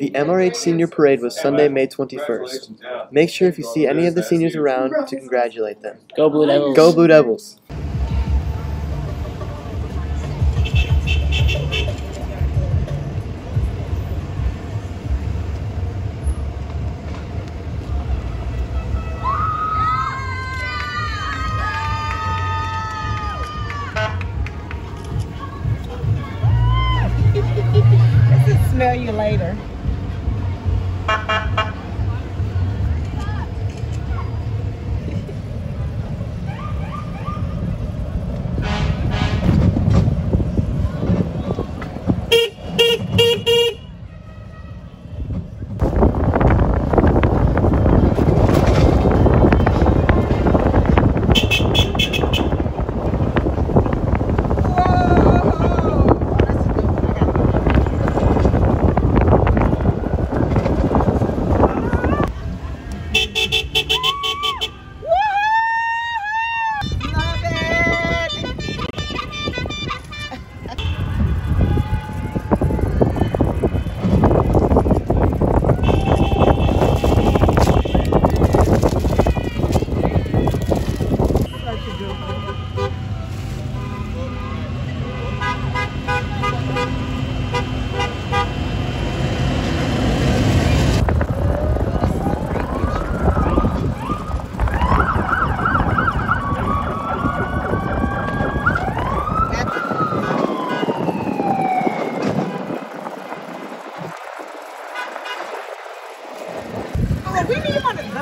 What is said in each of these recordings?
The MRH Senior Parade was Sunday, May 21st. Make sure if you see any of the seniors around to congratulate them. Go Blue Devils. Go Blue Devils! Smell you later. We need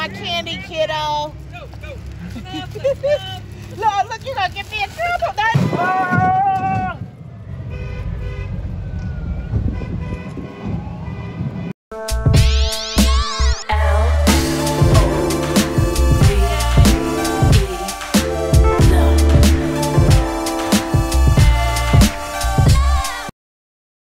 my candy, kiddo. look, look, you're gonna get me in trouble. That's. Oh. Ah!